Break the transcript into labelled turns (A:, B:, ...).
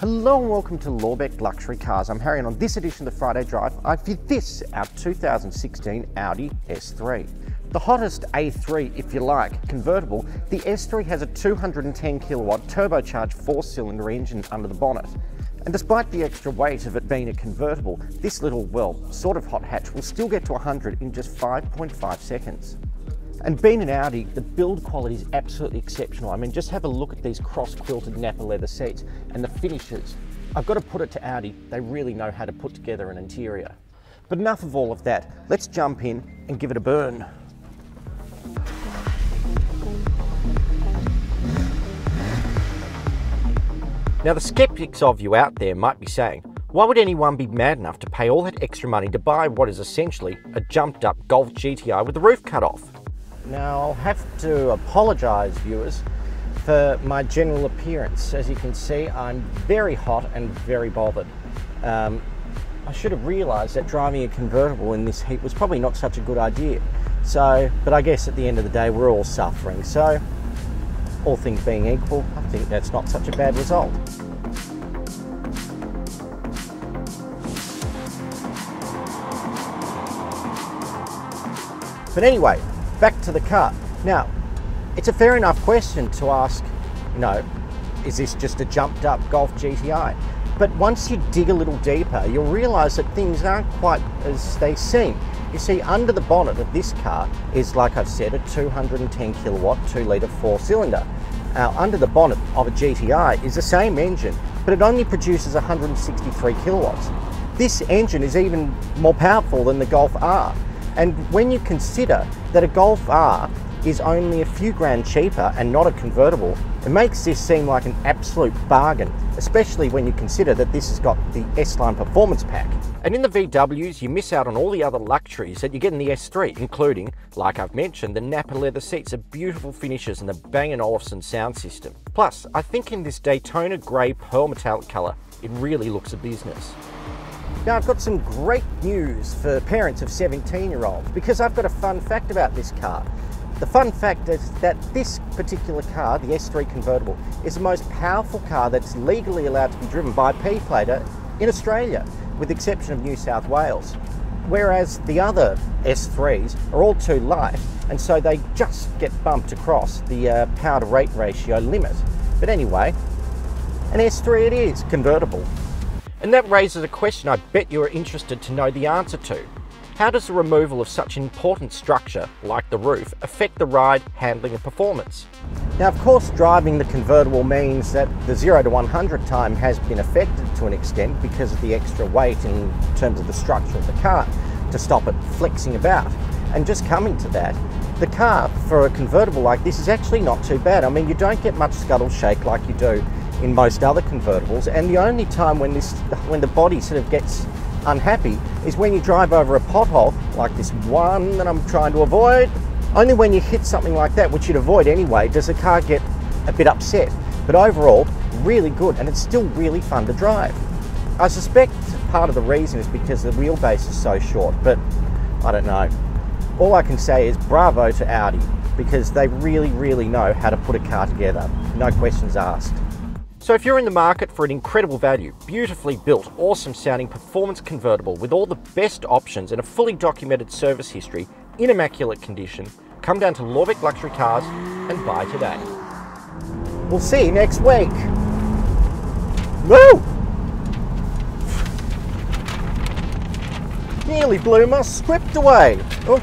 A: Hello and welcome to Lorbek Luxury Cars. I'm Harry and on this edition of the Friday Drive, I fit this, our 2016 Audi S3. The hottest A3, if you like, convertible, the S3 has a 210 kilowatt turbocharged four-cylinder engine under the bonnet. And despite the extra weight of it being a convertible, this little, well, sort of hot hatch will still get to 100 in just 5.5 seconds. And being an Audi, the build quality is absolutely exceptional. I mean, just have a look at these cross-quilted Nappa leather seats and the finishes. I've got to put it to Audi, they really know how to put together an interior. But enough of all of that, let's jump in and give it a burn. Now the skeptics of you out there might be saying, why would anyone be mad enough to pay all that extra money to buy what is essentially a jumped up Golf GTI with the roof cut off? Now I'll have to apologise viewers for my general appearance. As you can see I'm very hot and very bothered. Um, I should have realised that driving a convertible in this heat was probably not such a good idea. So, but I guess at the end of the day we're all suffering. So, all things being equal, I think that's not such a bad result. But anyway, back to the car. Now, it's a fair enough question to ask, you know, is this just a jumped up Golf GTI? But once you dig a little deeper, you'll realise that things aren't quite as they seem. You see, under the bonnet of this car is, like I've said, a 210 kilowatt, 2 litre four cylinder. Now, under the bonnet of a GTI is the same engine, but it only produces 163 kilowatts. This engine is even more powerful than the Golf R. And when you consider that a Golf R is only a few grand cheaper and not a convertible, it makes this seem like an absolute bargain, especially when you consider that this has got the S-Line Performance Pack. And in the VWs, you miss out on all the other luxuries that you get in the S3, including, like I've mentioned, the Nappa leather seats, the beautiful finishes and the Bang & Olufsen sound system. Plus, I think in this Daytona grey pearl metallic colour, it really looks a business. Now I've got some great news for parents of 17 year olds because I've got a fun fact about this car. The fun fact is that this particular car, the S3 convertible, is the most powerful car that's legally allowed to be driven by a P-plater in Australia, with the exception of New South Wales. Whereas the other S3s are all too light, and so they just get bumped across the uh, power to rate ratio limit. But anyway, an S3 it is, convertible. And that raises a question I bet you're interested to know the answer to. How does the removal of such important structure, like the roof, affect the ride, handling and performance? Now of course driving the convertible means that the 0 to 100 time has been affected to an extent because of the extra weight in terms of the structure of the car to stop it flexing about. And just coming to that, the car for a convertible like this is actually not too bad. I mean you don't get much scuttle shake like you do in most other convertibles and the only time when this when the body sort of gets unhappy is when you drive over a pothole like this one that I'm trying to avoid. Only when you hit something like that, which you'd avoid anyway, does the car get a bit upset. But overall, really good and it's still really fun to drive. I suspect part of the reason is because the wheelbase is so short, but I don't know. All I can say is bravo to Audi because they really, really know how to put a car together. No questions asked. So if you're in the market for an incredible value, beautifully built, awesome sounding performance convertible with all the best options and a fully documented service history in immaculate condition, come down to Lorbek Luxury Cars and buy today. We'll see you next week. Woo! Nearly blew my script away. Oh.